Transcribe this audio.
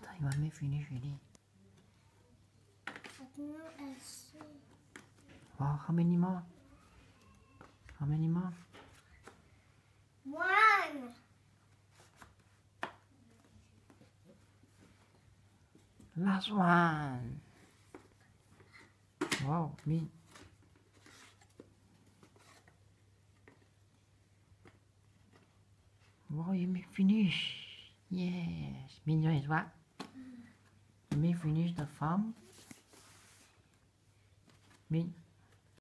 You want me finish already? I don't know I see. Wow, how many more? How many more? One. Last one. Wow, me. Wow, you make finish. Yes. Minyo is what? finish the farm